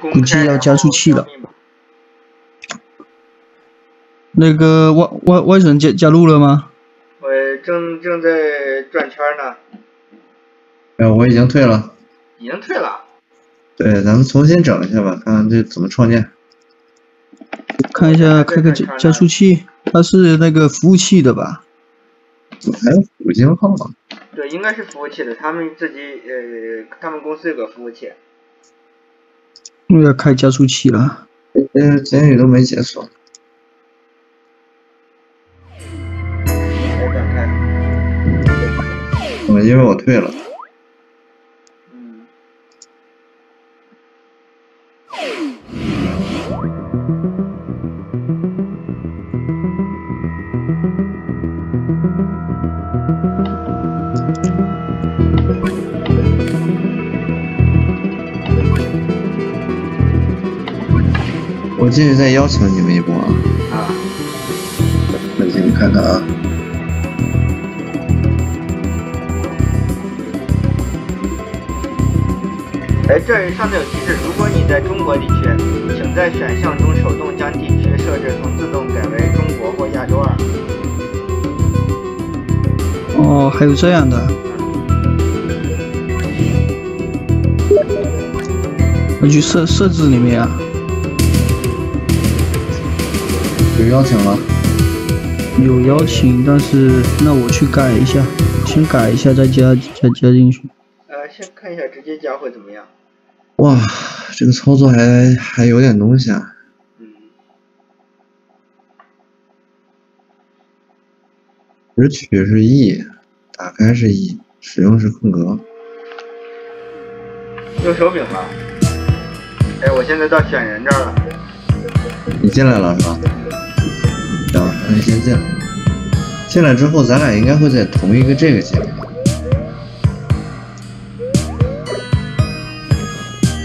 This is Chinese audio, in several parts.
估计要加速器了。那个外外外省加加入了吗？我正正在转圈呢。哎，我已经退了。已经退了。对，咱们重新整一下吧，看看这怎么创建。看一下开个加加速器，它是那个服务器的吧？还有五星号吗？对，应该是服务器的，他们自己呃，他们公司有个服务器。又要开加速器了。呃，监狱都没解锁。我因为我退了。我进去再邀请你们一波啊！啊，我进去看看啊。哎，这上面有提示，如果你在中国地区，请在选项中手动将地区设置从自动改为中国或亚洲二。哦，还有这样的。我去设设置里面啊。有邀请吗？有邀请，但是那我去改一下，先改一下再加再加进去。呃，先看一下直接加会怎么样？哇，这个操作还还有点东西啊。嗯。拾取是 E，打开是 E，使用是空格。用手柄吧。哎，我现在到选人这儿了。你进来了是吧？你先进来。进来之后，咱俩应该会在同一个这个界面。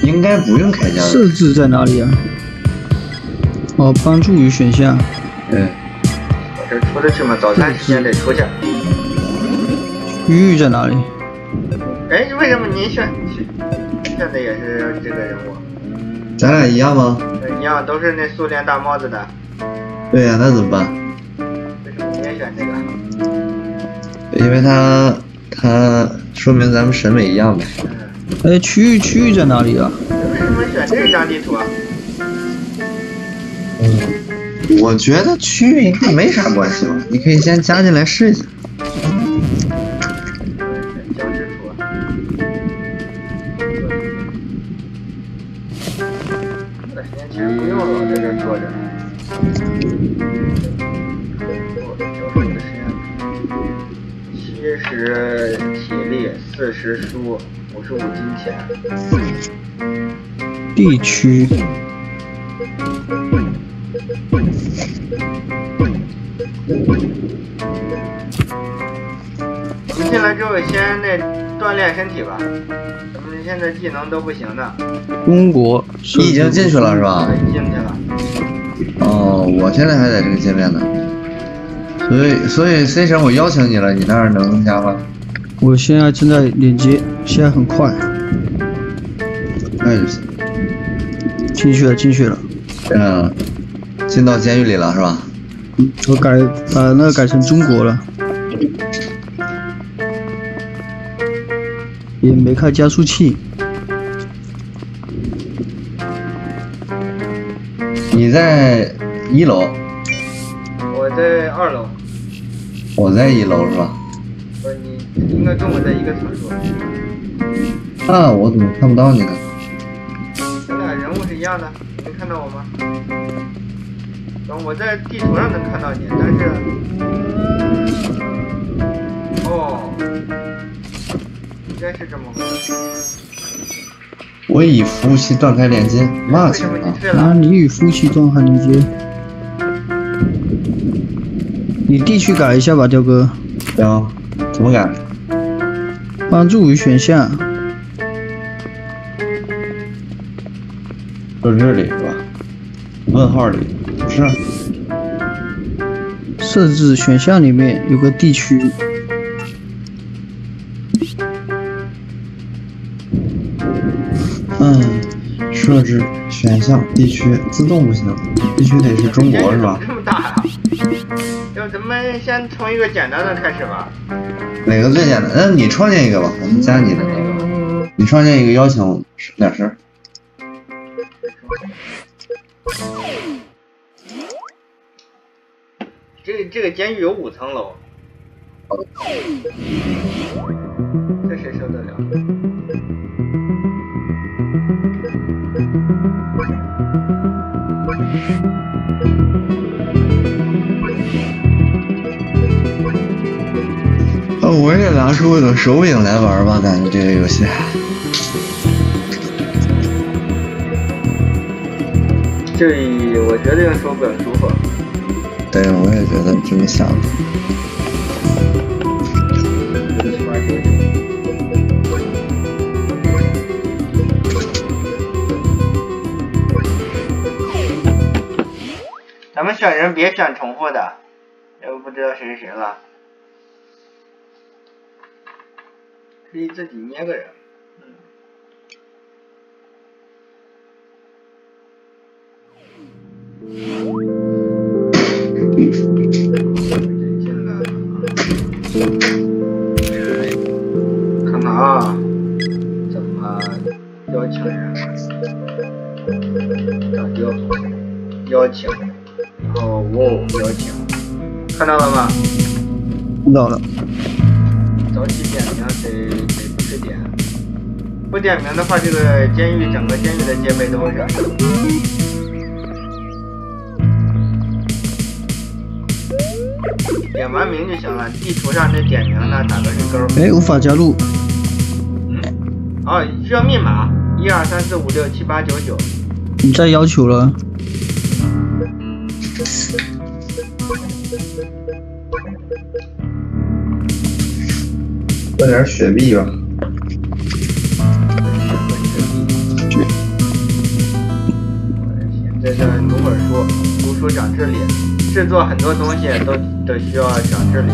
应该不用开加设置在哪里啊？哦，帮助与选项。对。我这出得去吗？早餐时间得出去。区域在哪里？哎，为什么您选选的也是这个人物？咱俩一样吗？一样，都是那苏联大帽子的。对呀，那怎么办？选这个？因为它它说明咱们审美一样呗。哎，区域区域在哪里啊？为什么选这张地图啊？嗯，我觉得区域应该没啥关系吧，你可以先加进来试一下。力，四十书，五十五金钱。地区。我们进来之后先那锻炼身体吧，咱们现在技能都不行的。中国，你已经进去了是吧？进去了。哦，我现在还在这个界面呢。所以，所以 C 神我邀请你了，你那儿能加吗？我现在正在连接，现在很快。那就行。进去了，进去了。嗯，进到监狱里了是吧？我改把那个改成中国了。也没开加速器。你在一楼。我在二楼。我在一楼是吧？应该跟我在一个层数。啊，我怎么看不到你呢？咱俩人物是一样的，能看到我吗？我在地图上能看到你，但是……哦，应该是这么回事。我与服务器断开连接，那行啊？啊，你与服务器断开连接。你地区改一下吧，雕哥。行，怎么改？帮助与选项。就这里是吧？问号里不是。设置选项里面有个地区。嗯，设置选项地区自动不行，必须得是中国是吧？这么大呀、要咱们先从一个简单的开始吧。哪个最简单？那你创建一个吧，我们加你的那个，你创建一个邀请省点事。这这个监狱有五层楼，这谁受得了？我也拿出我的手柄来玩吧，感觉这个游戏。这我觉得用手柄舒服。对，我也觉得这么想的。咱们选人别选重复的，要不不知道谁是谁了。可以自己捏个人。嗯。进来看看啊，怎么邀请人？找邀邀请，然后哇邀请，看到了吗？看到了，早起点名得得不是点，不点名的话，这个监狱整个监狱的戒备都会闪。点完名就行了，地图上这点名呢打个是勾。哎，无法加入，嗯，哦，需要密码，一二三四五六七八九九。你再要求了，喝点雪碧吧。这是读本书，读书长智力，制作很多东西都都需要长智力。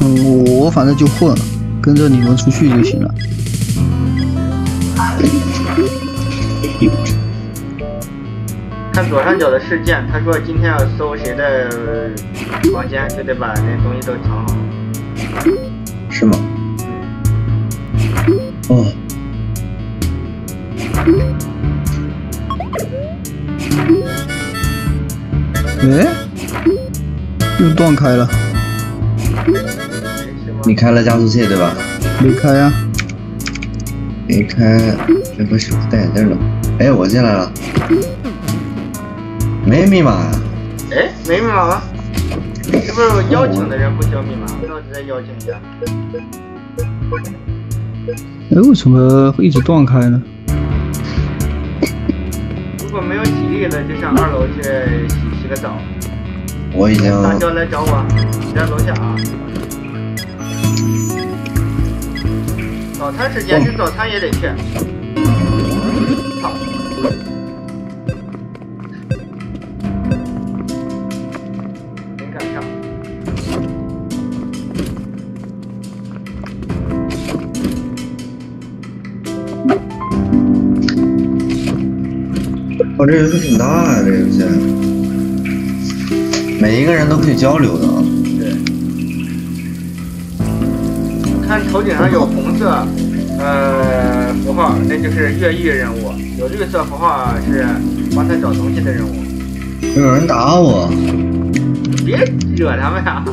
嗯，我我反正就混，跟着你们出去就行了。看左上角的事件，他说今天要搜谁的房间，就得把那东西都藏好。是吗？哦，哎，又断开了？你开了加速器对吧？没开啊？没开，这不是戴眼镜了。哎，我进来了，没密码呀、哎，没密码吗？是不是邀请的人不需要密码？那我直接邀请一下。哎，为什么会一直断开呢？如果没有体力了，就上二楼去洗洗个澡。我已经大娇来找我，你在楼下啊。早餐时间吃早餐也得去。这游戏挺大呀、这游戏，每一个人都可以交流的啊。对。看头顶上有红色，呃，符号，那就是越狱任务；有绿色符号是帮他找东西的任务。有人打我，别惹他们呀，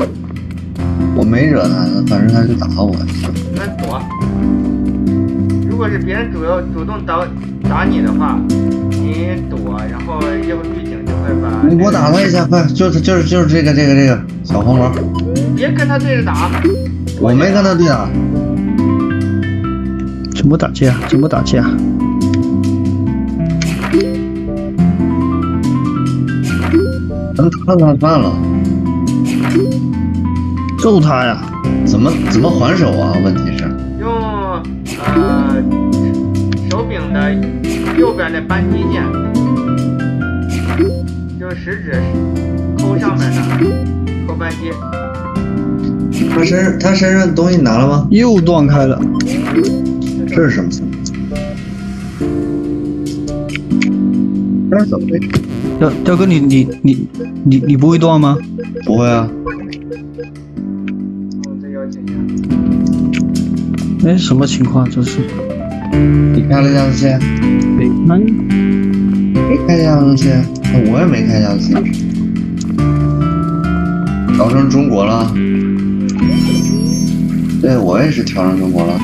我没惹他，反正他就打我。那躲。如果是别人主要主动打打你的话，你躲，然后要不狱警就会把。你给我打他一下，快！就是就是就是这个这个这个小黄毛，别跟他对着打。我没跟他对打。怎么打架？怎么打架？咱们他怎么办了？揍他呀！怎么怎么还手啊？问题是，用呃手柄的右边的扳机键，就是食指抠上面的抠扳机。他身他身上东西拿了吗？又断开了。这是什么？这是怎么回事？雕雕哥，你你你你你不会断吗？不会啊。我再邀请一下。哎，什么情况？这是？你看了加速器？没开。没开加速器，我也没开加速器。调成中国了。对，我也是调成中国了。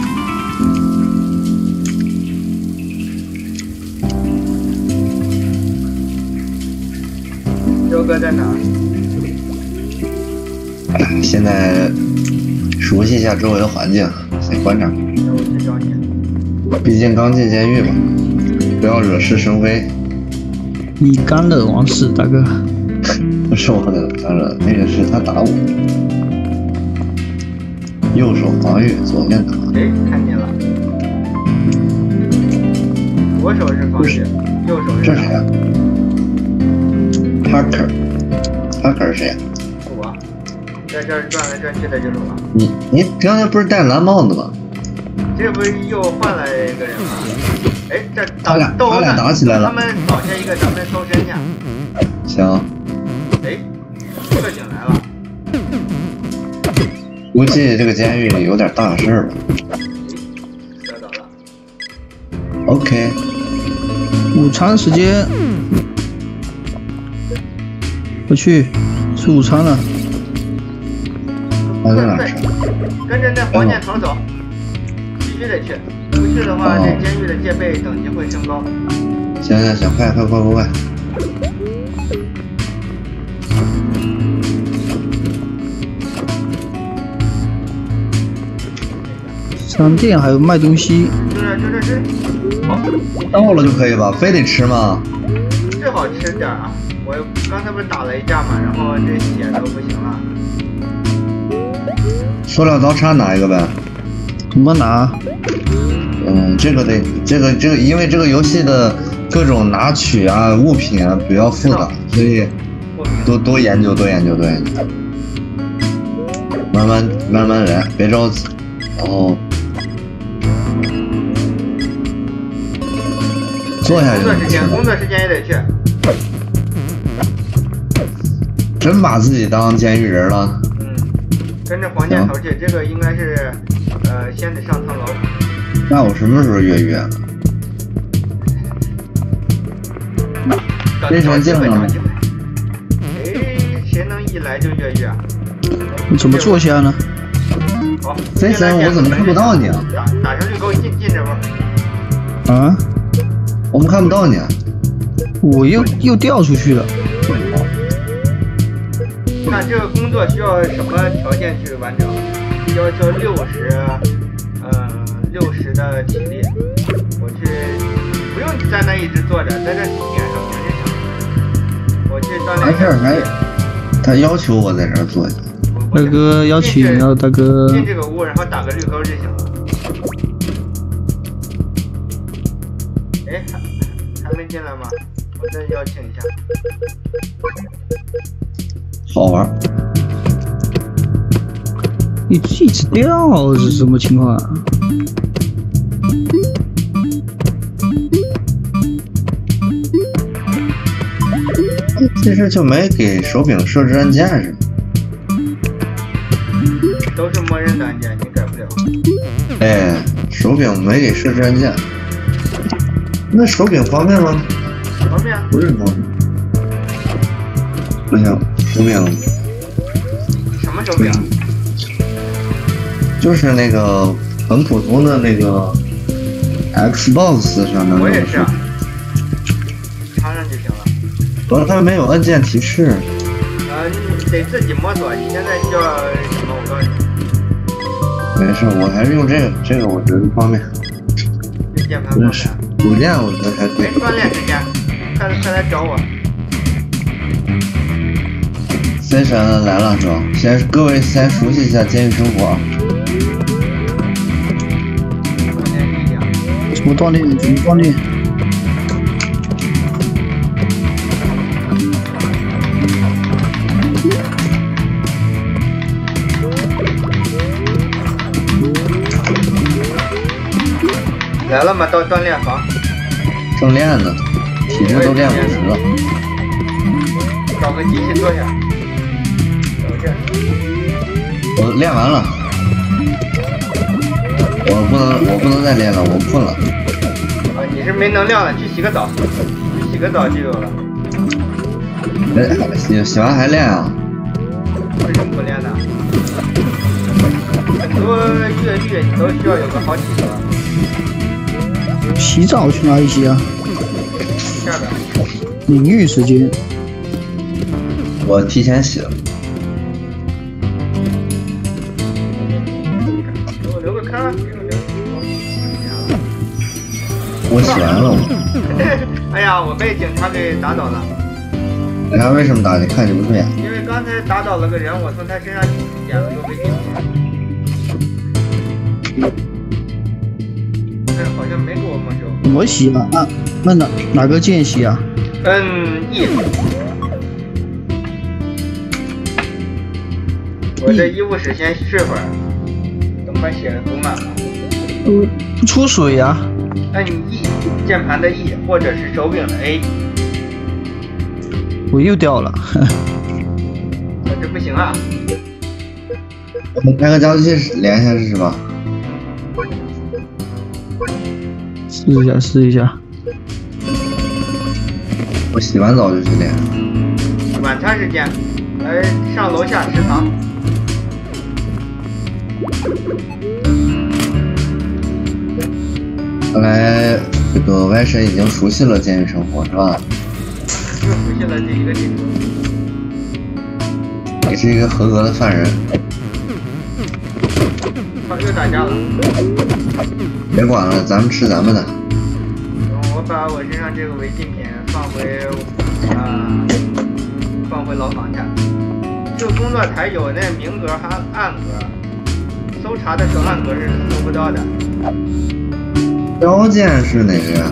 周哥在哪？哎，现在熟悉一下周围的环境，先观察。那我去找你。毕竟刚进监狱嘛，不要惹是生非。你干了王室，大哥。不是我的干了，那个是他打我。右手防御，左面打。哎，看见了。左手是防御，右手是。这谁啊？Parker，Parker 是谁呀？我，在这儿转来转去的就是我。你你刚才不是戴蓝帽子吗？这不是又换了一个人吗？哎，这他俩他俩打起来了他们倒下一个，咱们搜身去。行，哎，特警来了。估计这个监狱里有点大事儿了。OK，午餐时间。我去，吃午餐了。他在哪儿吃？跟着那黄箭头走，去的话，哦这监狱的戒备等级会升高。行行行，快快快快快！商店还有卖东西。到了就可以吧？非得吃吗？最好吃点啊！我刚才不是打了一架嘛，然后这血都不行了。塑料刀叉拿一个呗。怎么拿？嗯，这个得，这个这个，因为这个游戏的各种拿取啊物品啊比较复杂，所以。多多研究多研究多研究。慢慢慢慢来，别着急。然后坐下去工作时间，工作时间也得去。真把自己当监狱人了。嗯，跟着黄箭头去，这个应该是，呃，先得上层楼。那我什么时候越狱啊？找非常找机会，近了找机会。哎，谁能一来就越狱啊？你怎么坐下呢？好，飞神我怎么看不到你啊？打打上去给我进进这波。啊？我们看不到你啊。我又又掉出去了。那这个工作需要什么条件去完成？要求六十，呃，的体力。我去，不用在那一直坐着，在这点上名就行。我去锻炼没事儿，一下体力。还他要求我在这儿坐下。我大哥邀请了，大哥。进这个屋，然后打个绿勾就行了。哎，还还没进来吗？我再邀请一下。好玩儿。一一直掉是什么情况啊？其实就没给手柄设置按键是吗？都是默认的按键，你改不了。哎，手柄没给设置按键。那手柄方便吗？方便啊。不是方便。哎呀，手柄什么手柄？就是那个很普通的那个 Xbox 上的那个手。主要它没有按键提示。呃，你得自己摸索。你现在需要什么？我告诉你，没事，我还是用这个，这个我觉得方便。用键盘方真是便。组件我觉得还对没。锻炼时间，快快来找我。森神来了是吧？先各位先熟悉一下监狱生活啊。锻炼力量。怎么锻炼？怎么锻炼？来了吗？到锻炼房，正练呢，体质都练五十了。找个机器坐下。我练完了，我不能，我不能再练了，我困了。啊，你是没能量了，去洗个澡，去洗个澡就有了。哎，洗洗完还练啊？为什么不练呢？很多越狱你都需要有个好体格。洗澡去哪里洗啊？下边。淋浴时间。我提前洗了。给我洗完了，哎呀，我被警察给打倒了。警察为什么打你？看你不顺眼。因为刚才打倒了个人，我从他身上捡了个违禁品。但好像没给我没收。怎么洗啊？按按哪哪个键洗啊？摁 E。我在医务室先睡会儿，等把血补满了。不不出水呀、啊？按 E 键盘的 E 或者是手柄的 A。我又掉了，这不行啊！你开个加速器连一下试试吧。试一下，试一下。我洗完澡就去练。晚餐时间，来上楼下食堂。看来这个外神已经熟悉了监狱生活，是吧？又熟悉了这一个地方。你是一个合格的犯人。好，又打架了。别管了，咱们吃咱们的。我把我身上这个违禁品放回啊、呃，放回牢房去。这个工作台有那明格和暗格，搜查的时候暗格是搜不到的。标件是哪个呀？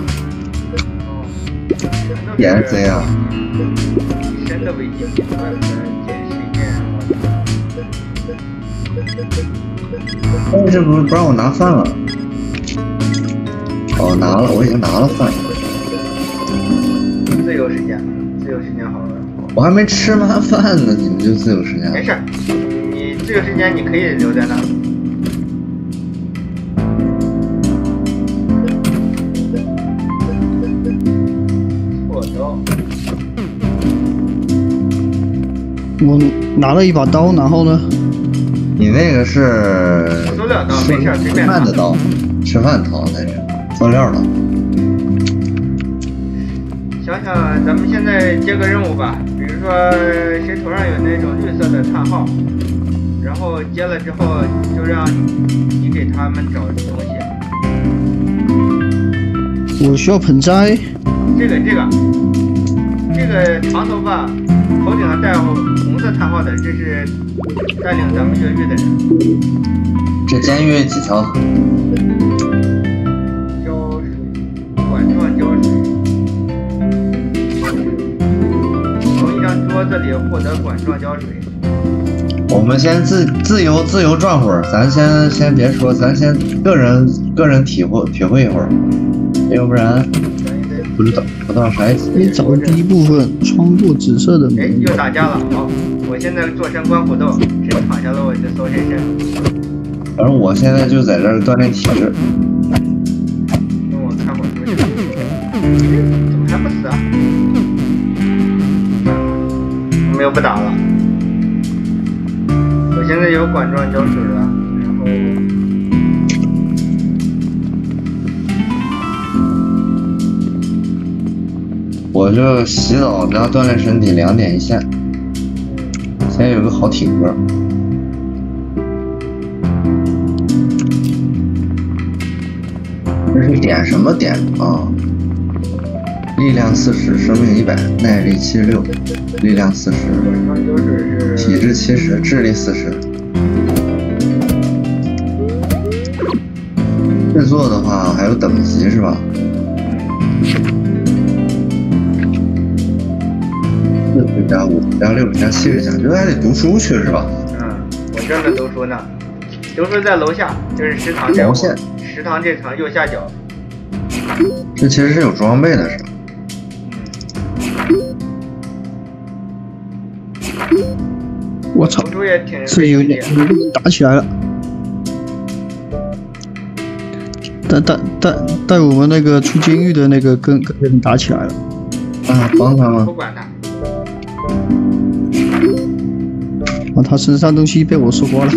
哦，也是 Z 啊。深的违禁品，怪不得捡谁捡我。但是这不是不让我拿饭了？哦，拿了，我已经拿了饭。自由时间，自由时间好了。我还没吃完饭呢，你们就自由时间？没事，你自由时间你可以留在那。我刀。我拿了一把刀，然后呢？你那个是塑料刀，没事，随便吃饭的刀，吃饭刀那是塑料了。想想咱们现在接个任务吧，比如说谁头上有那种绿色的叹号，然后接了之后就让你给他们找东西。我需要盆栽。这个这个这个长头发，头顶上戴红色叹号的，这是带领咱们越狱的人。这监狱几条？获得管状胶水。我们先自自由自由转会儿，咱先先别说，咱先个人个人体会体会一会儿，要不然不知道不知道啥意思。你找第一部分，穿过紫色的哎，门。又打架了！好，我现在做相关虎斗，谁躺下了我就搜谁身。反正我现在就在这儿锻炼体质。那我看会儿书去。怎么还不死啊？我们又不打了。我现在有管状胶水了，然后我就洗澡加锻炼身体两点一线，先有个好体格。这是点什么点啊？力量四十，生命一百，耐力七十六，力量四十，体质七十，智力四十。制作的话还有等级是吧？四十加五加六加七十加，这还得读书去是吧？嗯，我正在读书呢，读书在楼下，就是食堂这食堂这层右下角，这其实是有装备的，是吧？我操红，猪也挺这有点有点打起来了。带带带带我们那个出监狱的那个跟跟人打起来了。啊，帮他吗不？管他。啊，他身上东西被我收刮了。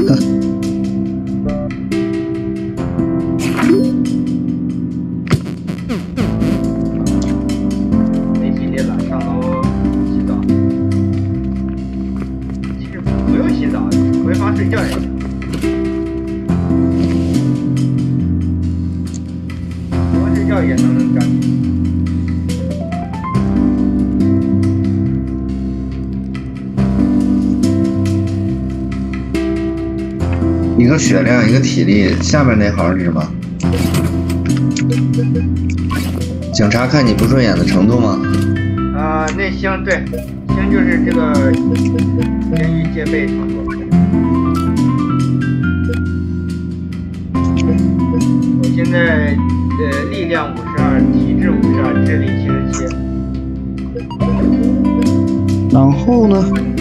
体力，下面那行是什么？警察看你不顺眼的程度吗？啊、那星对，星就是这个监狱戒备程度。我现在呃力量五十二，体质五十二，智力七十七。然后呢？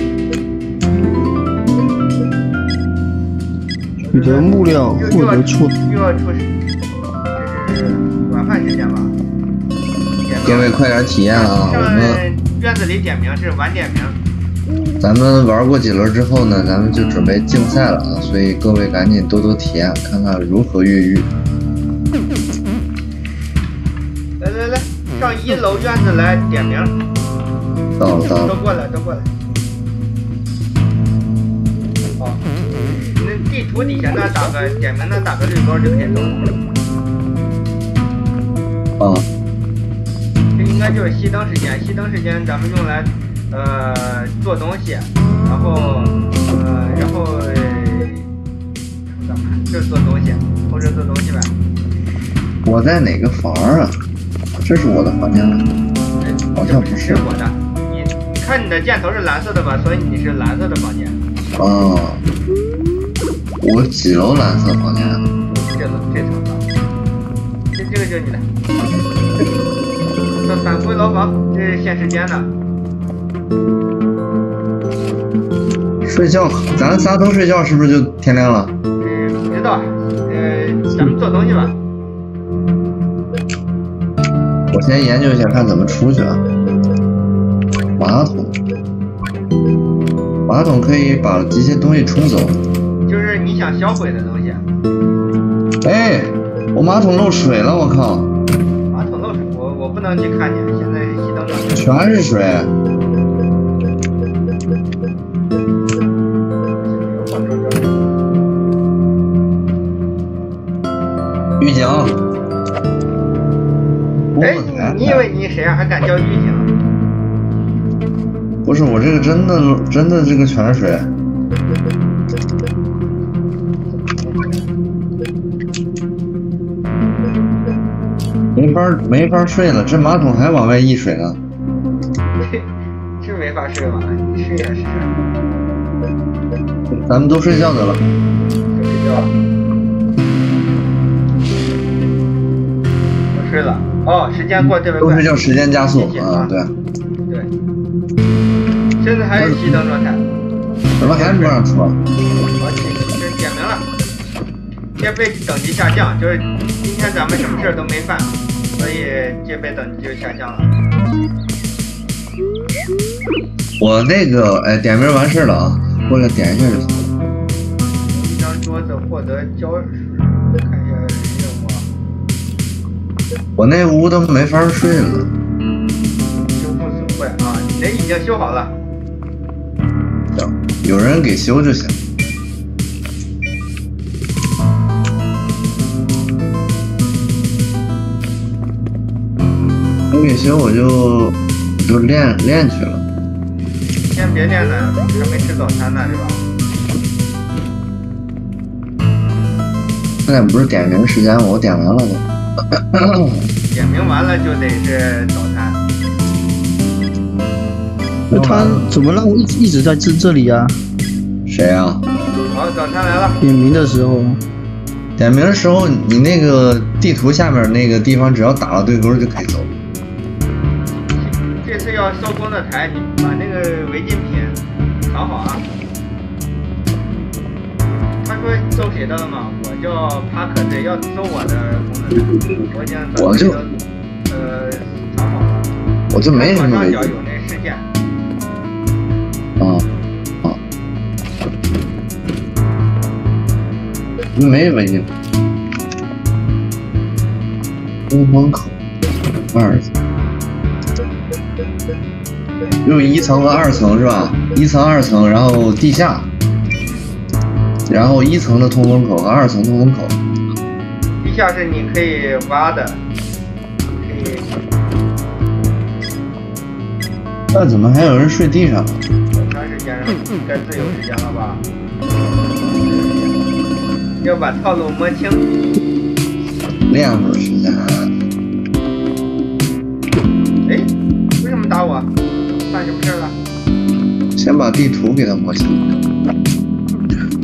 取得木料，获得错。又要出，这是晚饭时间吧？各位快点体验啊！我们院子里点名是晚点名。咱们玩过几轮之后呢，咱们就准备竞赛了啊！所以各位赶紧多多体验，看看如何越狱。来来来，上一楼院子来点名，到了到了，都过来，都过来。那地图底下那打个点门，那打个绿勾就可以走了。啊，这应该就是熄灯时间，熄灯时间咱们用来呃做东西，然后呃然后呃干嘛？就是做东西，或者做东西呗。我在哪个房啊？这是我的房间吗？哎好像不是是我的。你你看你的箭头是蓝色的吧？所以你是蓝色的房间。哦，我几楼蓝色房间啊？这层这层房，这这个就是你的。返返回牢房，这是限时间的。睡觉，咱仨都睡觉，是不是就天亮了？嗯，不知道，呃，咱们做东西吧。我先研究一下，看怎么出去啊。马桶，马桶可以把这些东西冲走。就是你想销毁的东西。哎，我马桶漏水了，我靠，马桶漏水，我我不能去看见，现在熄灯了。全是水。换周周。狱警，哎，你以为你谁啊？还敢叫狱警？不是我这个真的真的这个全是水。没法没法睡了，这马桶还往外溢水呢。这没法睡吧？你睡也是。咱们都睡觉得了。都睡觉。我睡了。哦，时间过得特别快。都睡觉，时间加速啊！对，对。现在还是熄灯状态。怎么还不让出啊？好，这点名了。戒备等级下降，就是今天咱们什么事儿都没犯，所以戒备等级就下降了。我那个哎，点名完事儿了啊，过来点一下就行。一张桌子获得胶水，看一下任务啊。我那屋都没法睡了。修复损坏啊，你这已经修好了。行，有人给修就行。没给修我就我就练练去了。先别练了，还没吃早餐呢，是吧？现在不是点名时间吗？我点完了都。点名完了就得是早餐。那他怎么让我一直一直在这这里啊？谁啊？好，早餐来了。点名的时候，点名的时候，你那个地图下面那个地方，只要打了对勾就可以走。要烧工作台，你把那个违禁品藏好啊。他说收谁的了吗？我叫帕克，对，要收我的工作台，我已经把我就这个呃藏好了。我就没什左么违禁上角有那事件，啊啊，没违禁。东门口二层，有一层和二层是吧？一层、二层，然后地下，然后一层的通风口和二层通风口。地下室你可以挖的，可以那怎么还有人睡地上？好长时间了，该自由时间了吧？要把套路摸清。练会儿时间。犯什么事儿了？先把地图给它摸清。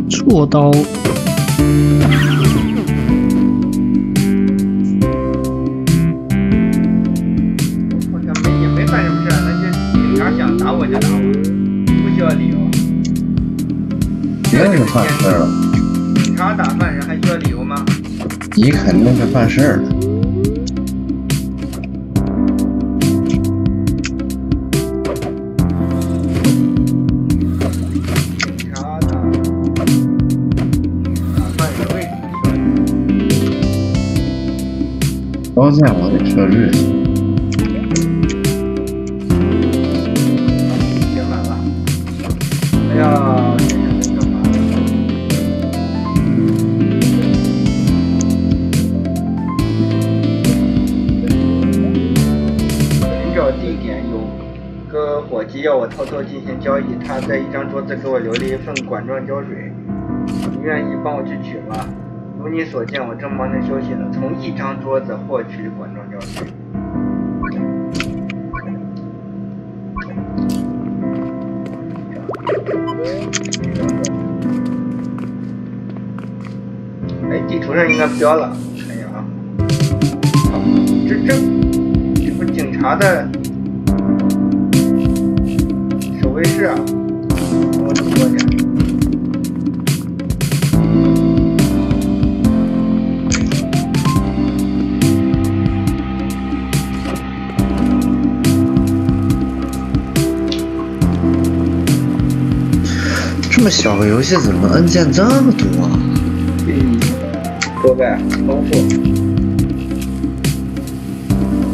锉刀，好像没也没犯什么事儿，那就警察想打我就打我，不需要理由。别是犯事儿了，警察打犯人还需要理由吗？你肯定是犯事儿了。理由？刀剑我得设置。写满了。哎呀，这是干嘛？寻找地点有个伙计要我偷偷进行交易，他在一张桌子给我留了一份管状胶水，你愿意帮我去取吗？如你所见，我正忙着休息呢，从一张桌子获取管状胶水。哎，地图上应该标了，这么小个游戏怎么按键这么多啊？嗯，多呗，丰富。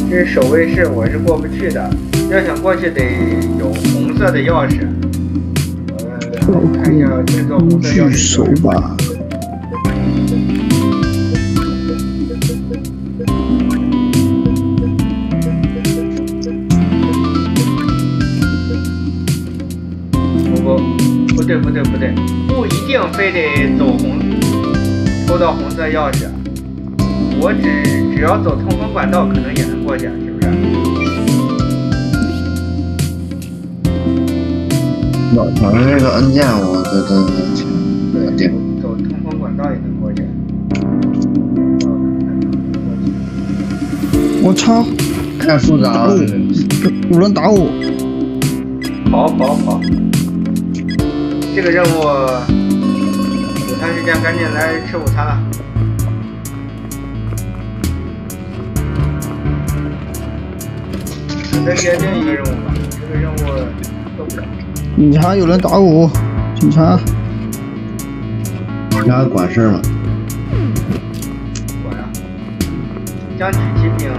这是守卫室，我是过不去的。要想过去，得有红色的钥匙。我，看一下制作红色钥匙巨手吧，到红色钥匙。我只只要走通风管道，可能也能过去，是不是？老反正这个按键我觉得挺稳定。走通风管道也能过去。我操，太复杂了，有人打我，跑跑跑！这个任务，间赶紧来吃午餐了。再接另一个任务吧，这个任务做不了。警察有人打我，警察，人家管事儿嘛。我呀，将狙击兵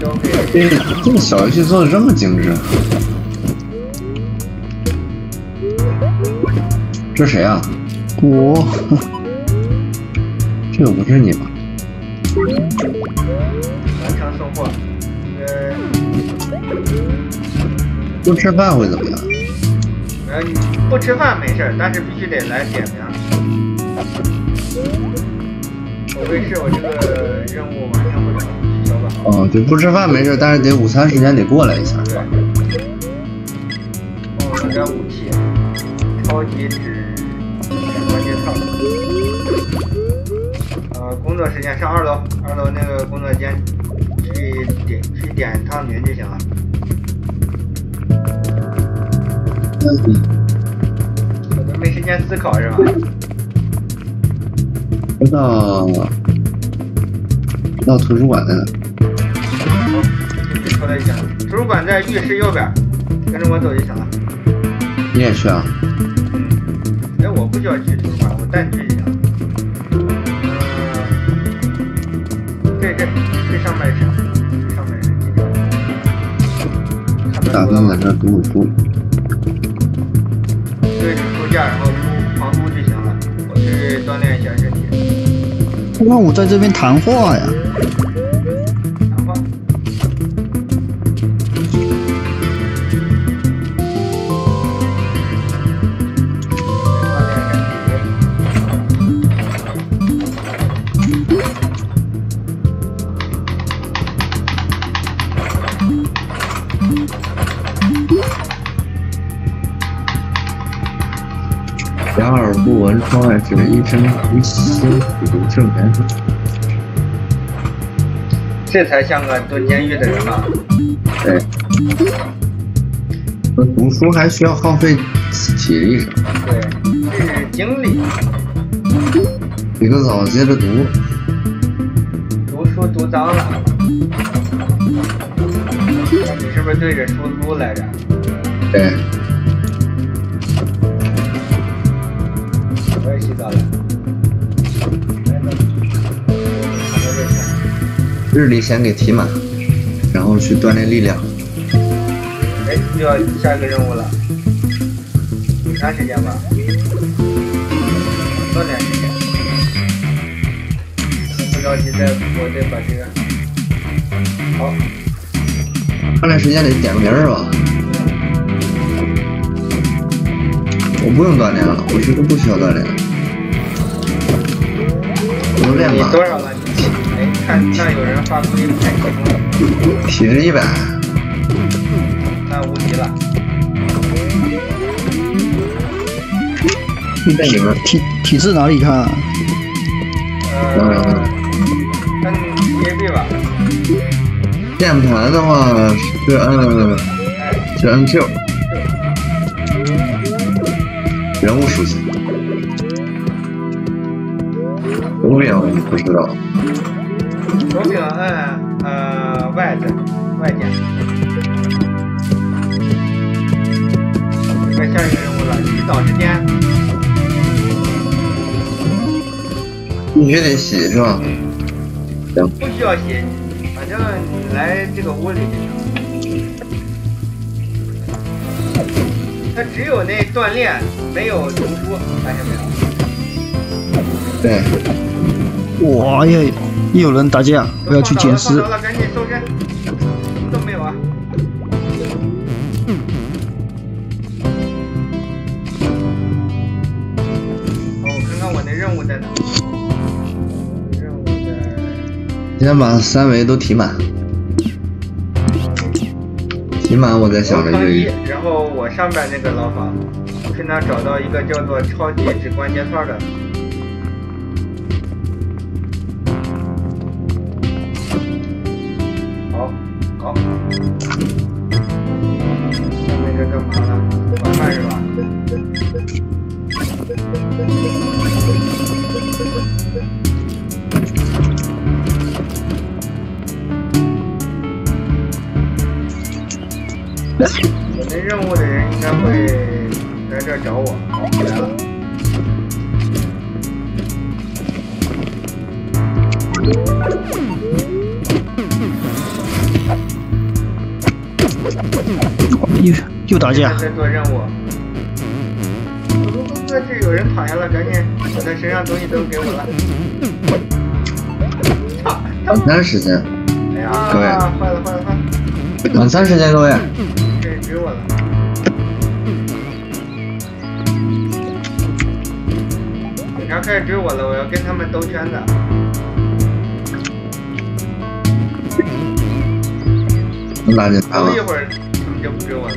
交给这这个小游戏做的这么精致，这谁啊？我，这个不是你吧？完成送货。呃，不吃饭会怎么样？呃，你不吃饭没事儿，但是必须得来点名。我卫室，我这个任务完成不了，取消吧。哦，对不吃饭没事，但是得午餐时间得过来一下，作时间上二楼，二楼那个工作间去点去点汤品就行了。我都没时间思考是吧？到到图书馆那了。好，这出来就行了。图书馆在浴室右边，跟着我走就行了。你也去啊？哎，我不需要去图书馆，我带你去就行了。这这这上面是，这上面是记者。看打？算在这读会书。对着书架，然后租房租就行了。我去锻炼一下身体。那我在这边谈话呀。闻窗外事，一声一心苦读圣贤书。这才像个蹲监狱的人吧？对，那读书还需要耗费体力上，对，这是经历。洗个澡接着读。读书读脏了。你是不是对着书撸来着？对，日历先给提满，然后去锻炼力量。哎，又要下一个任务了，有啥时间吧？多点时间。不着急，再我再把这个。好，锻炼时间得点个名是吧？我不用锻炼了，我是个不需要锻炼的。我能练你吧？多少了？那有人发挥太集中了，体质一百，那无敌了。在你们体体质哪里看啊？呃，看 TAB 吧。键盘的话是按哎，是按 Q，人物属性。手柄不知道，手柄按呃 Y 键，外键。该下一个任务了，洗澡时间。必须得洗是吧？行，不需要洗，反正你来这个屋里就行。它只有那锻炼，没有读书，发现没有？对，哇呀，又有人打架，我要去捡尸放着。了，赶紧收身，什么都没有啊。哦，我看看我那任务在哪？任务在。先把三维都提满，提满我再想着一越狱。，然后我上边那个牢房，去那儿找到一个叫做超级指关节串的。又又打架，在做任务。快快快快！这有人躺下了，赶紧把他身上东西都给我了。操！晚餐时间，哎呀，各位坏了坏了坏了！晚餐时间各位，这人追我了。警察开始追我了，我要跟他们兜圈子。能打警察吗兜一？会儿，给不给我？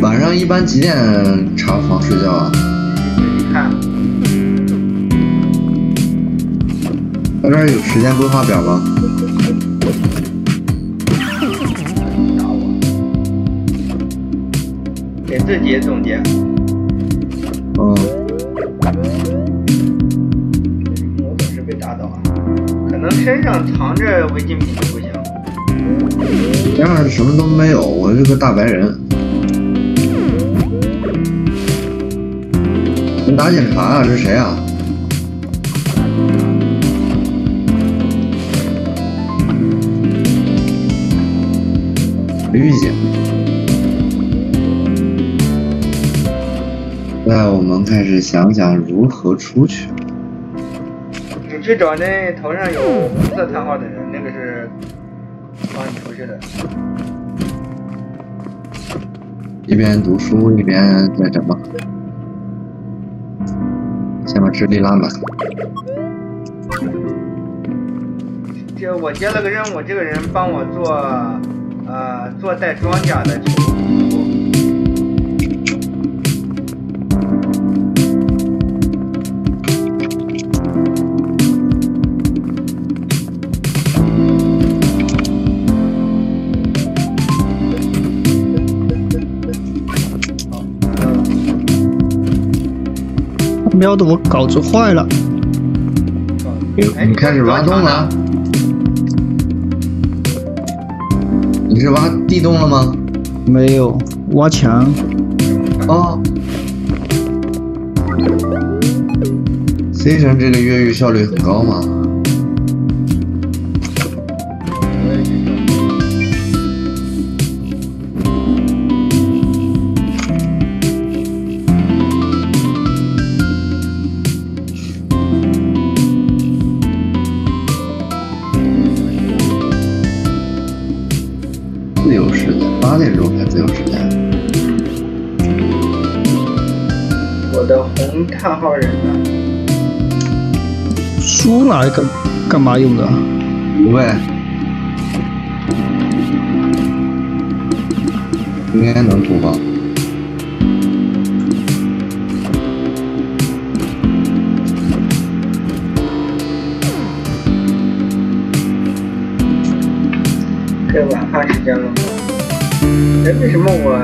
晚上一般几点查房睡觉啊？你看，那边有时间规划表吗？给自己总结。嗯，我总是被打倒啊，可能身上藏着违禁品不行。身上什么都没有，我是个大白人。你打警察啊？这谁啊？绿姐。那我们开始想想如何出去。你去找那头上有红色叹号的人，那个是帮你出去的。一边读书一边在整吧。先把智力拉满。就我接了个任务，这个人帮我做，呃，做带装甲的瞄的我稿子坏了，哎你开始挖洞了？你是挖地洞了吗？没有挖墙，哦。C 城这个越狱效率很高吗？来干干嘛用的？不会，应该能读吧？这晚饭时间了吗？哎，为什么我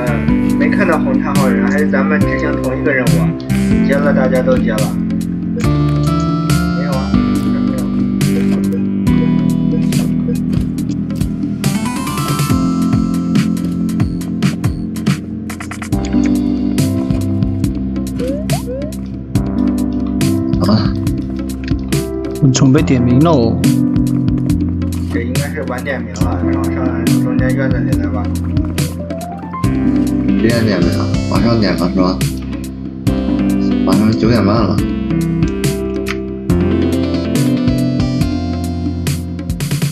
没看到红叉号人？还是咱们执行同一个任务啊？接了，大家都接了。我准备点名喽。这应该是晚点名了，然后上中间院子里来吧。几点点的呀？马上点了是吧？马上九点半了。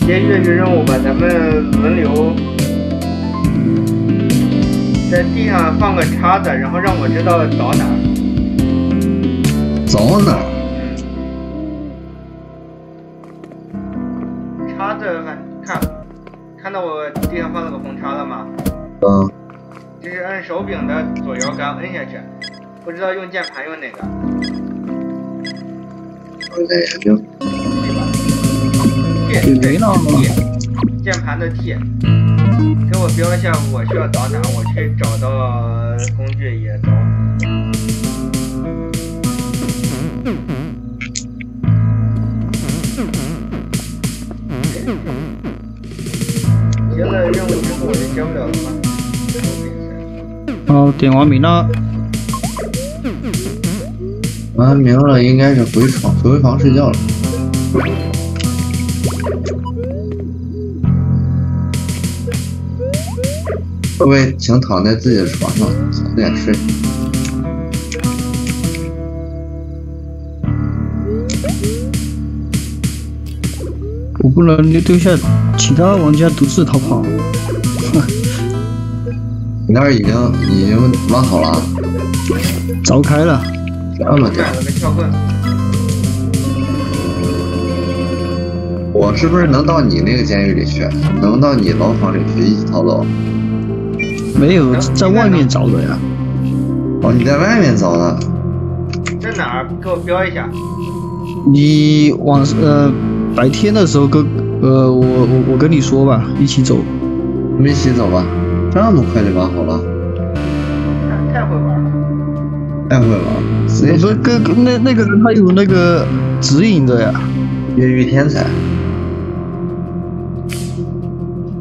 接越狱任务吧，咱们轮流在地上放个叉子，然后让我知道找哪儿。走哪嗯，这是按手柄的左摇杆摁下去，不知道用键盘用哪个，键盘的 T，给我标一下我需要找哪，我去找到工具也找。接了任务之后我就接不了了吗？哦，点完名了，完名了，应该是回床回房睡觉了。各位，请躺在自己的床上，早点睡。我不能丢下其他玩家独自逃跑。你那儿已经已经挖好了，凿开了，这么屌买！了个撬棍，我是不是能到你那个监狱里去？能到你牢房里去一起逃走？没有在外面找的呀。哦，你在外面找的？在哪儿？给我标一下。你晚呃白天的时候跟呃我我我跟你说吧，一起走。我们一起走吧。这么快就玩好了？太太会玩了。太会玩。我们跟跟那那个人他有那个指引的呀。越狱天才。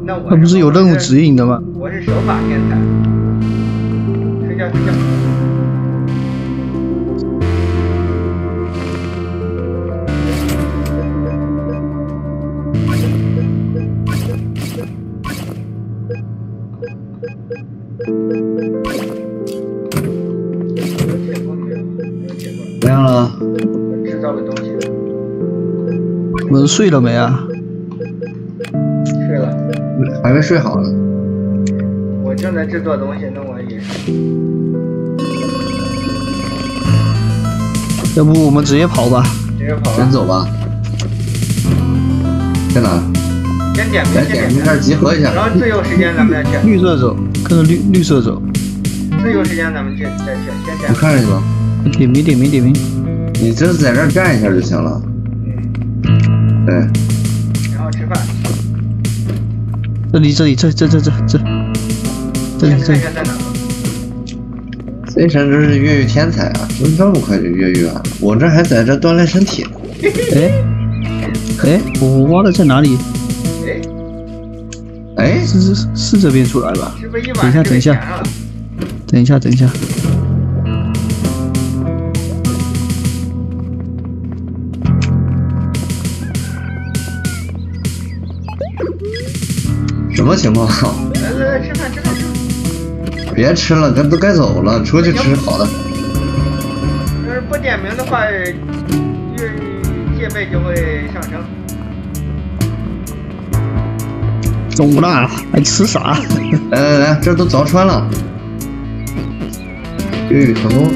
那我他不是有任务指引的吗？我是手法天才。睡觉睡觉。制造个东西。我们睡了没啊？睡了。还没睡好呢。我正在制作东西，那我也是。要不我们直接跑吧？直接跑。先走吧。在哪？先点名，先点名，开始集合一下。然后自由时间咱们再去。绿色走，跟着绿绿色走。自由时间咱们去再去，先点。我看着你吧。点名点名点名。你就在这站一下就行了。嗯。对。然后吃饭。这里这里这这这这这。这里这里。在哪？C 神真是越狱天才啊！怎么这么快就越狱啊？我这还在这锻炼身体呢。哎哎，我挖的在哪里？哎哎，是是是这边出来吧？等一下等一下，等一下等一下。么情况？来来来，吃饭吃饭。别吃了，该都该走了，出去吃好的。要是不点名的话，越戒备就会上升。中午了，还吃啥？来来来，这都凿穿了，越狱成功。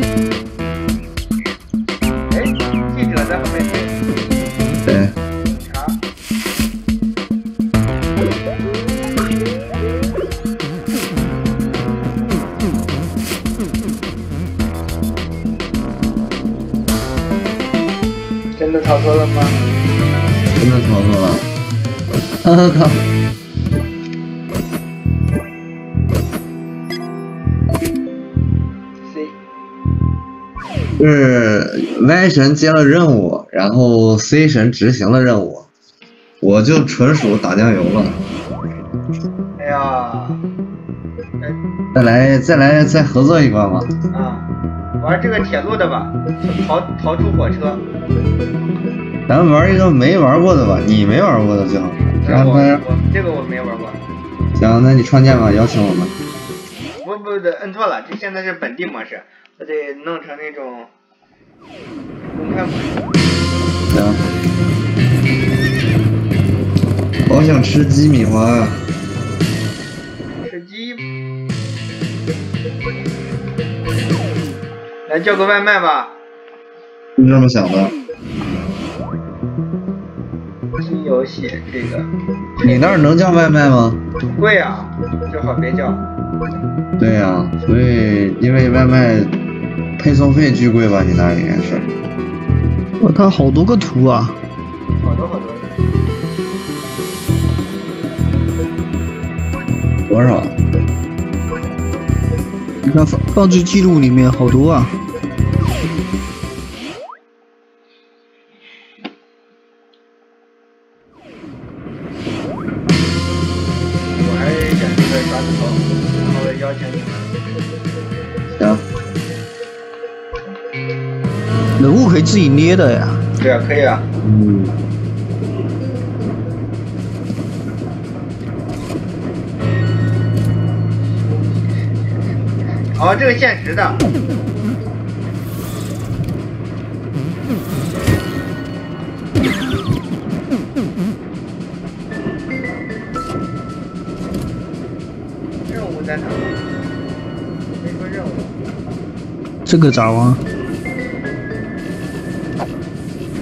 是 Y 神接了任务，然后 C 神执行了任务，我就纯属打酱油了。哎呀，再来再来再合作一关吧。啊，玩这个铁路的吧，逃逃出火车。咱们玩一个没玩过的吧，你没玩过的最好。这个我没玩过。行，那你创建吧，邀请我们。不不不，摁错了，这现在是本地模式，我得弄成那种。行。好想吃鸡米花啊！吃鸡。来叫个外卖吧。就这么想的。新游戏这个。你那儿能叫外卖吗？贵啊，最好别叫。对呀、啊，所以因为外卖配送费巨贵吧？你那应该是。我看好多个图啊。好多好多。多少？你看放放置记录里面好多啊。可以自己捏的呀。对啊，可以啊。嗯。哦，这个现实的。任务在哪？没说任务。这个咋玩？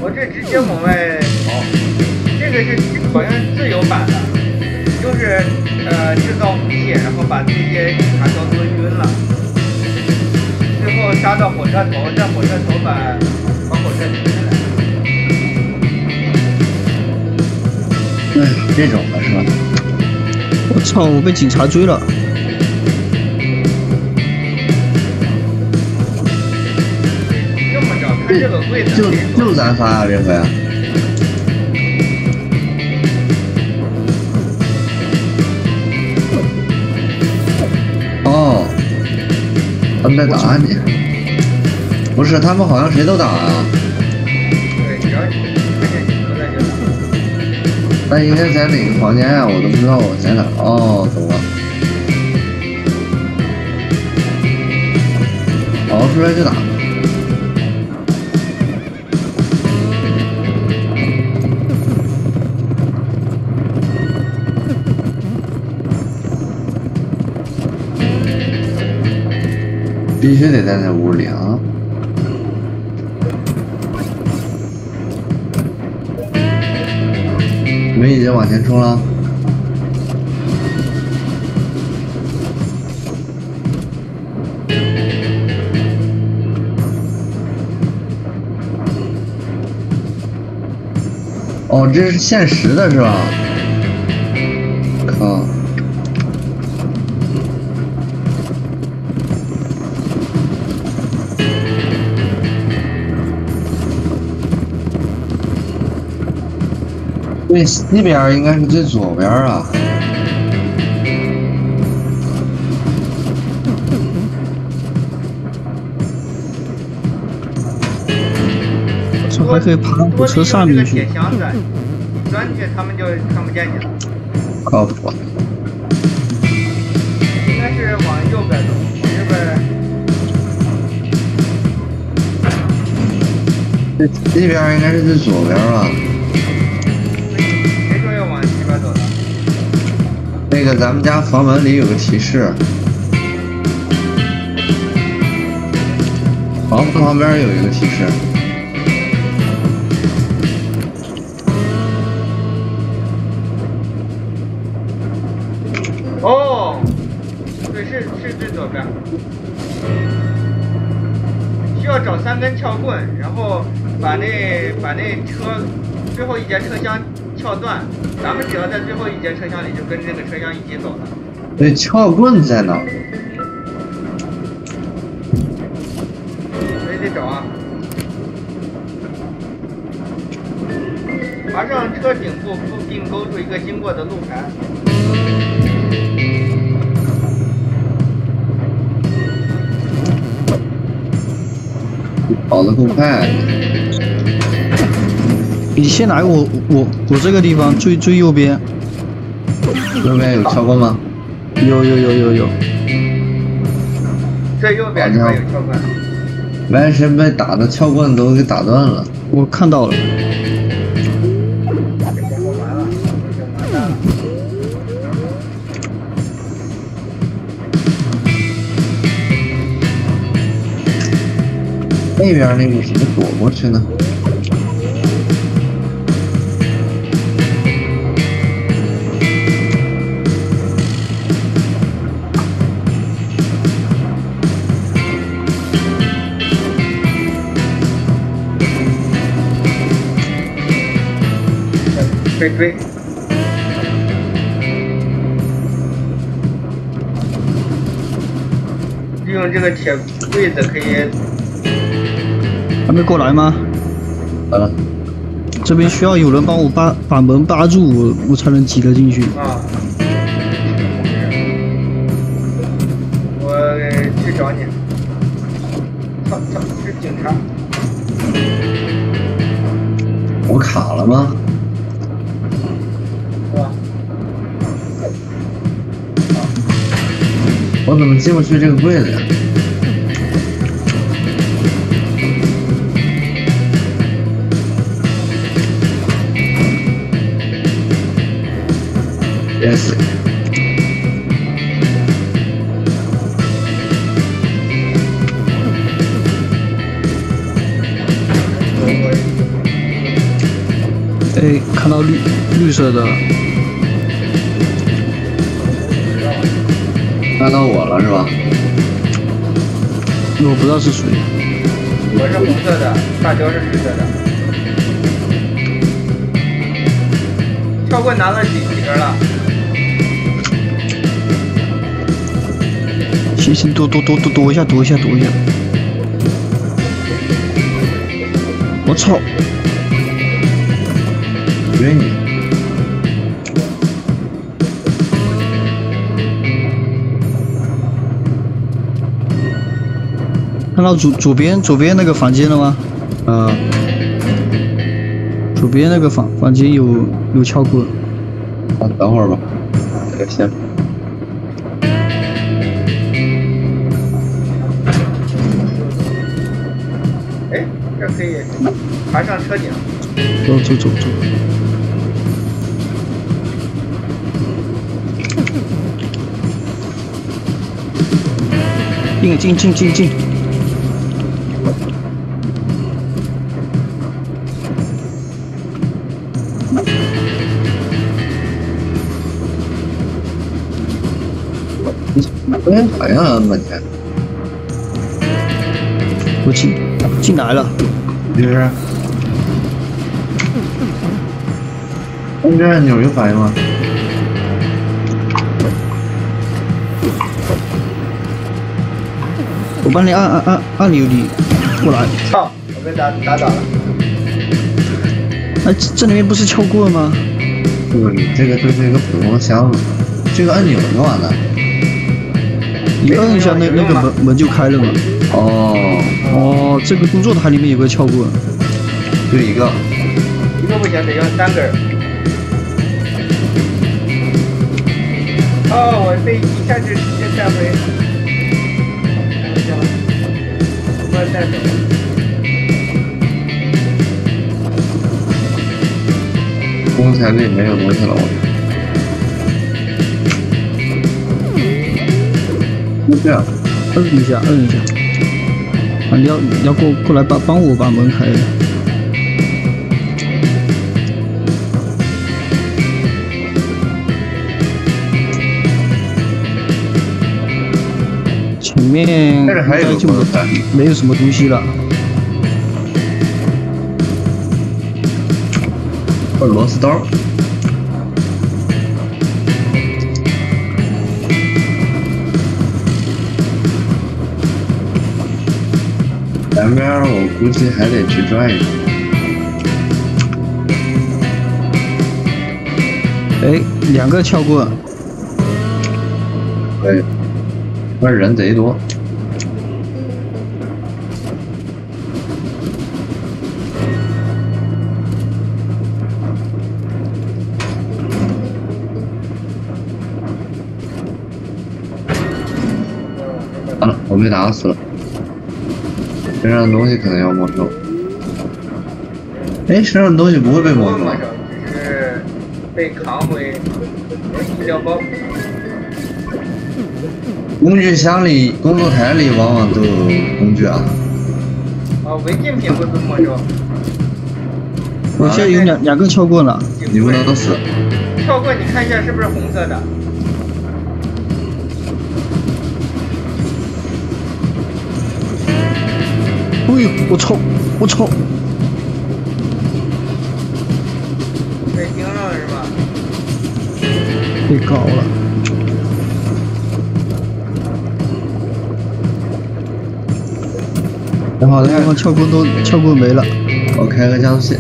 我这直接往外跑这个是好像是自由版的就是呃制造武器然后把这些警察都抡晕了。最后杀到火车头在火车头把把火车停下来。嗯这种的是吧？我操我被警察追了。就就咱仨啊，这回。哦，他们在打你？不是，他们好像谁都打啊。那应该在哪个房间呀？我都不知道我在哪。哦，懂了。跑出来就打。必须得在那屋里啊！你们已经往前冲了。哦，这是限时的是吧？对，那边应该是最左边啊。这还可以爬到火车上面去。钻进去他们就看不见你了。靠谱。应该是往右边走，往右边。这这边应该是最左边吧？那个咱们家房门里有个提示，房子旁边有一个提示。哦，对，是是最左边。需要找三根撬棍，然后把那把那车最后一节车厢撬断。咱们只要在最后一节车厢里，就跟这个车厢一起走了。那撬棍在哪？所以得找啊。爬上车顶部，并勾出一个经过的路牌。跑得够快。你先来我我我这个地方最最右边，右边有撬棍吗？有有有有有，最右边这边有撬棍。完全被打的撬棍都给打断了。我看到了。那边那个怎么躲过去呢？追追。利用这个铁柜子可以，还没过来吗？来了，这边需要有人帮我把把门扒住，我我才能挤得进去。啊。怎么进不去这个柜子呀？Yes。哎，看到绿绿色的，看到我了是吧？我不知道是谁。我是红色的，大雕是绿色的。跳棍拿了几几根了？行行，躲躲躲躲躲一下，躲一下，躲一下。我操！约你。看到左左边左边那个房间了吗？嗯，左边那个房房间有有撬棍。啊，等会儿吧，这个先。哎，这可以爬上车顶。走走走走。进进进进进。哎，好像门前。我进进来了。就是。中间按钮有反应吗？我帮你按按按按钮，你过来。操！我被打打倒了。哎，这这里面不是撬棍吗？不，你这个就是一个普通箱子，这个按钮就完了。你摁一下那那个门门就开了嘛。哦哦，这个工作台里面有个撬棍，就一个。一个不行，得要三根。哦，我被一下就直接带回。快带走。工材里没有东西了，我。就这样，摁一下，摁一下。啊，你要你要过过来帮帮我把门开了。前面应该就没有什么东西了。哦，螺丝刀。前边我估计还得去转一转。哎，两个撬棍。对，那人贼多。完了，我被打死了。身上的东西可能要没收。哎，身上的东西不会被没收，只是被扛回医疗包。工具箱里、工作台里往往都有工具啊。啊，违禁品会被没收。我现在有两两个撬棍了，你不能都死。撬棍，你看一下是不是红色的？哎呦，我操！我操！被盯上了是吧？被搞了。然后那个撬棍都撬棍没了，我开个加速器。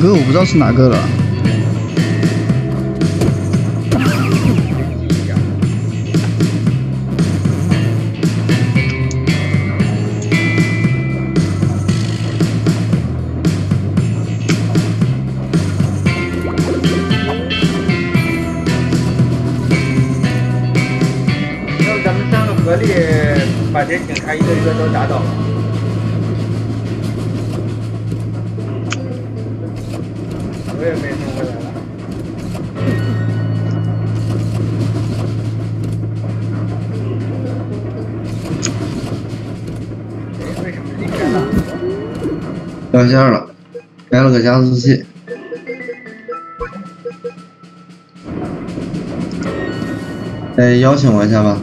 哥我不知道是哪个了。要不咱们三个合力把这警察一个一个都打倒了。掉线了，开了个加速器。哎，邀请我一下吧。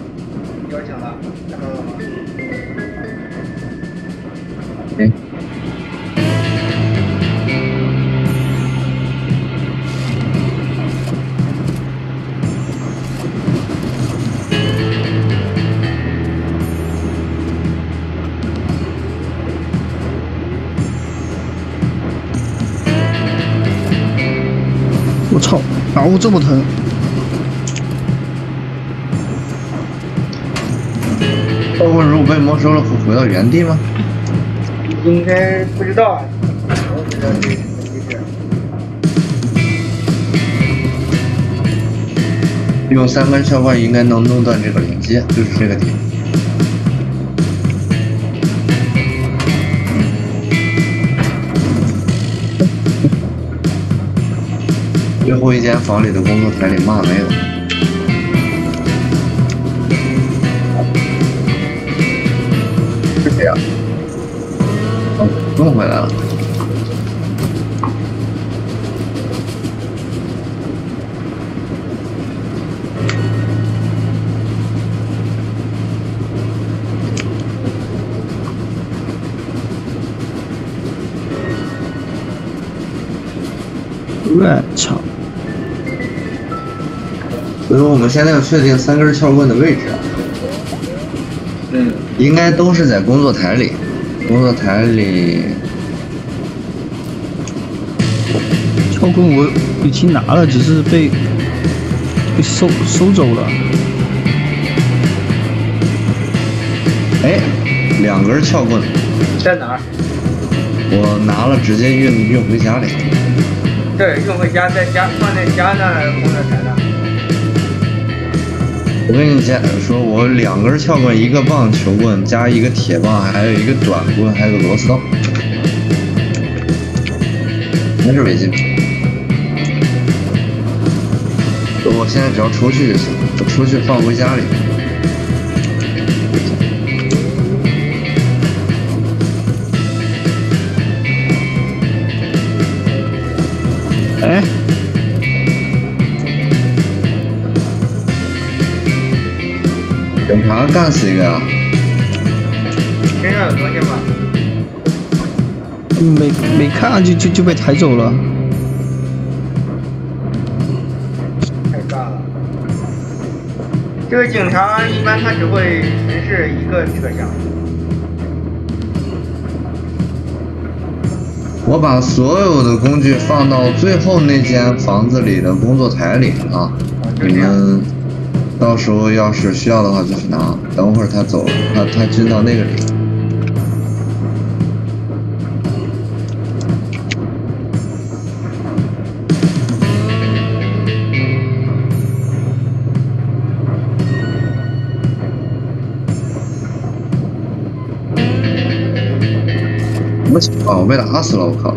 操，脑这么疼！炮棍如果被没收了，会回到原地吗？应该不知道啊。用三根撬棍应该能弄断这个连接，就是这个点。最后一间房里的工作台里嘛没有。是这样。哦，弄回来了。我操！们现在要确定三根撬棍的位置啊，嗯，应该都是在工作台里。工作台里，撬棍我已经拿了，只是被被收收走了。哎，两根撬棍，在哪儿？我拿了直接运运回家里。对，运回家，在家放在家那工作台上。我跟你讲，说我两根撬棍，一个棒球棍加一个铁棒，还有一个短棍，还有个螺丝刀，全是违禁品。我现在只要出去就行，我出去放回家里。干死一个呀！身上有东西吗？没没看就就就被抬走了。太尬了。这个警察一般他只会巡视一个车厢。我把所有的工具放到最后那间房子里的工作台里啊，你们到时候要是需要的话就去拿。等会儿他走了，他他进到那个里。什么情况！我被打死了！我靠！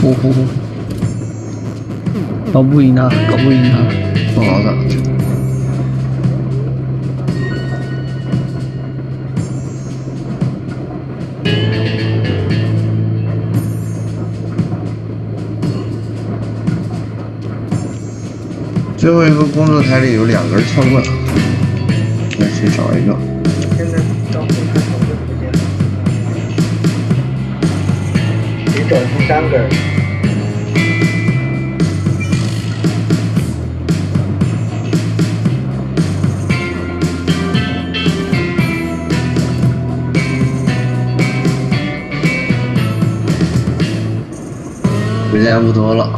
呼呼呼！搞不赢他，搞不赢他。不好打。最后一个工作台里有两根撬棍，再去找一个。现在到后看好多图片，得找出三根儿。时间不多了。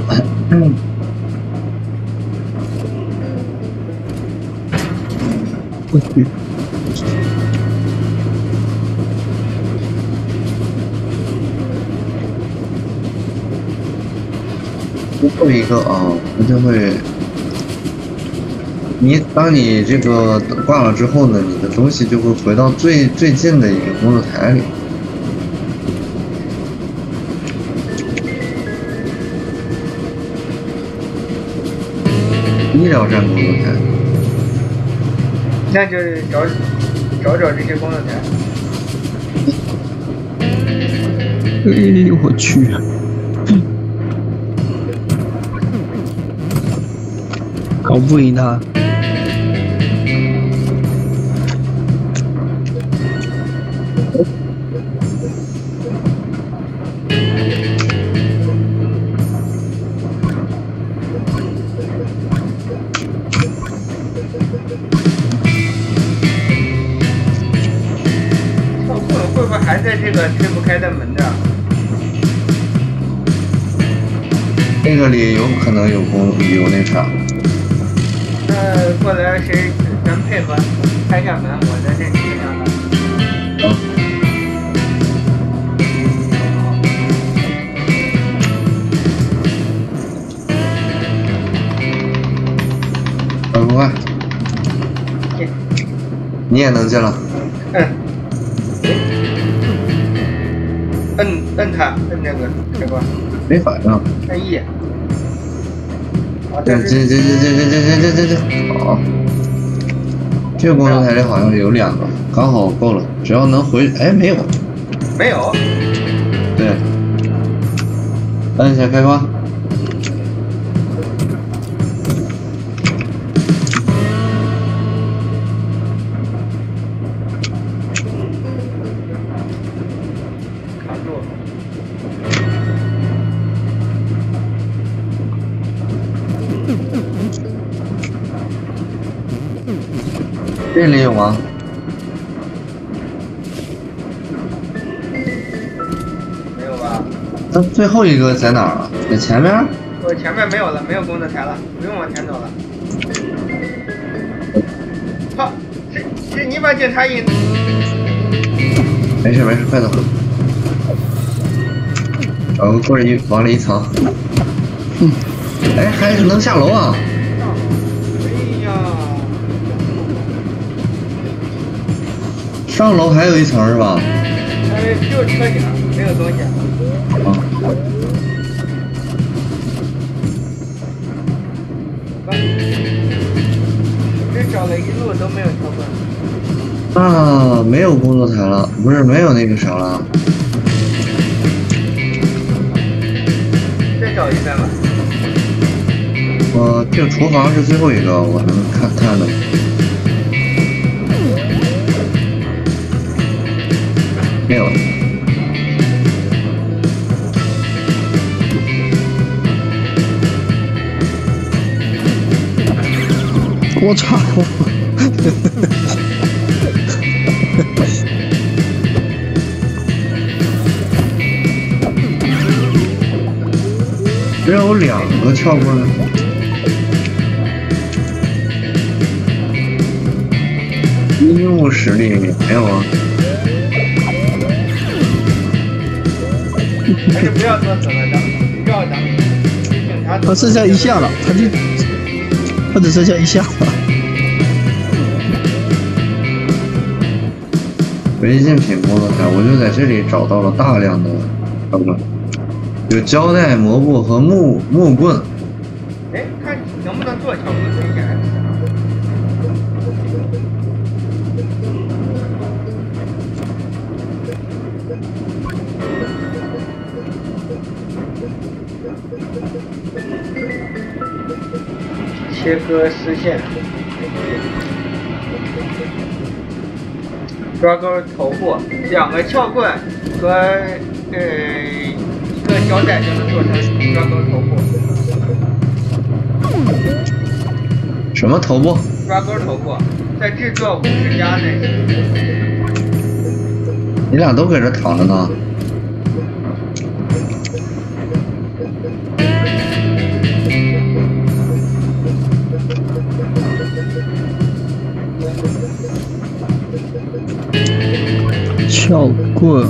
这一个啊，它就会，你当你这个挂了之后呢，你的东西就会回到最最近的一个工作台里。医疗站工作台，那就是找找找这些工作台。哎，我去、搞不赢他。会会不会还在这个推不开的门这儿？这个里有可能有工有那啥。过来谁？咱配合开下门，我在这里开下门。啊。快快快！进你也能进了。嗯。摁摁它，摁这个开关，没反应。按 E。对，这是进进进进进进进进进。好。这个工作台里好像有两个，刚好够了。只要能回，哎，没有。没有。对。按一下开关。这里有吗？没有吧？那最后一个在哪儿啊？在前面？我前面没有了，没有工作台了，不用往前走了。操！是是你把警察引。没事没事，快走。找个棍儿一往里一藏。嗯，哎，还是能下楼啊！上楼还有一层是吧？哎，就车顶，没有东西。啊，吧这找了一路都没有撬棍。啊，没有工作台了，不是没有那个啥了。再找一遍吧。我这个厨房是最后一个，我能看看的。没有了。我操！只有两个撬棍。医务室里也没有啊。还是不要说走了，咱们绕咱们警察走。他剩下一项了，他就他只剩下一项了。违禁品工作台，我就在这里找到了大量的什么，有胶带、抹布和木木棍。切割丝线，抓钩头部，两个撬棍和呃一个胶带就能做成抓钩头部。什么头部？抓钩头部，在制作五十加那是你俩都搁这躺着呢。撬棍，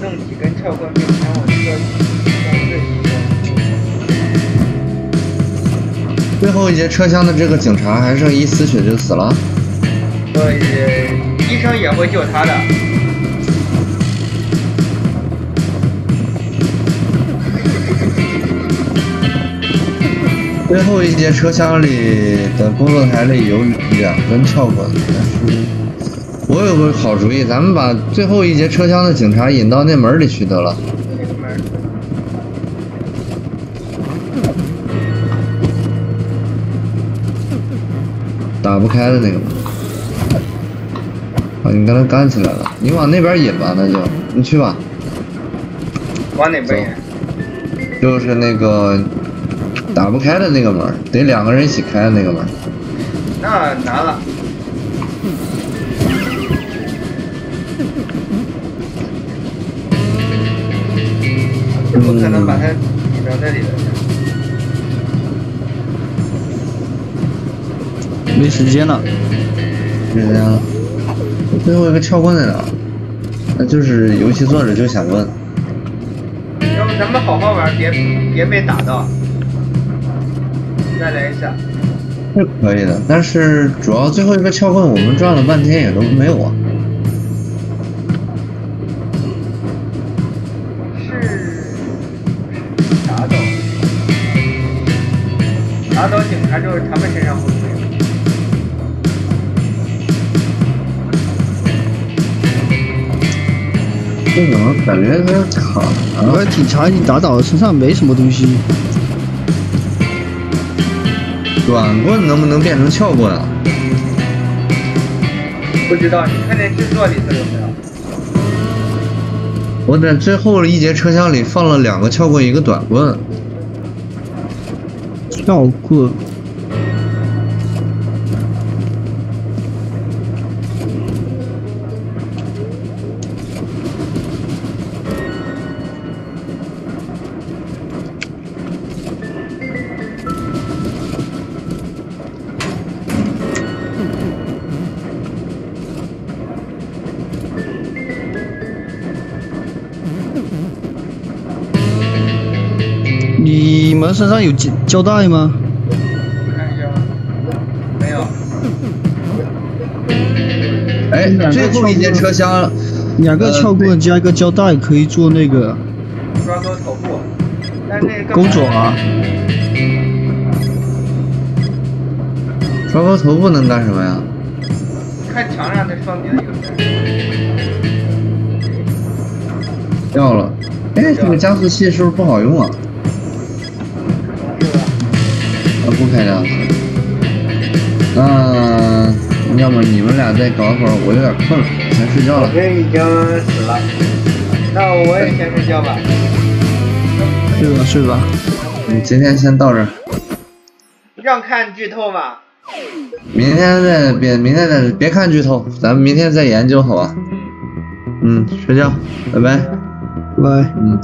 弄几根跳棍面前往车相对一下。最后一节车厢的这个警察还剩一丝血就死了。呃，医生也会救他的。最后一节车厢里的工作台里有两根撬棍，我有个好主意，咱们把最后一节车厢的警察引到那门里去得了。打不开的那个门。啊，你跟他干起来了，你往那边引吧，那就你去吧，往哪边引？就是那个打不开的那个门，得两个人一起开的那个门。那难了。不可能把它引到这里的。没时间了。是这样。最后一个撬棍在哪？那就是游戏作者就想问，要不咱们好好玩，别别被打到。再来一下。是可以的，但是主要最后一个撬棍我们转了半天也都没有啊。是。打倒，打倒警察就是。他们身上会没有。这怎么感觉有点卡我啊？警察已经打倒了，身上没什么东西。短棍能不能变成撬棍啊？不知道，你看见制作里头有没有？我在最后一节车厢里放了两个撬棍，一个短棍。撬棍，身上有胶胶带吗？我看一下，没有。哎，最后一节车厢，两个撬棍加一个胶带可以做那个抓钩头部，但那个钩爪。刷钩头部能干什么呀？看墙上那双节有没掉了。哎，这个加速器是不是不好用啊？啊，不开加速。那要么你们俩再搞会儿，我有点困了，先睡觉了。我这已经死了，那我也先睡觉吧。睡吧睡吧。你，今天先到这儿，让看剧透吗？明天再别，明天再别看剧透，咱们明天再研究，好吧？嗯，睡觉，拜拜。拜拜。嗯。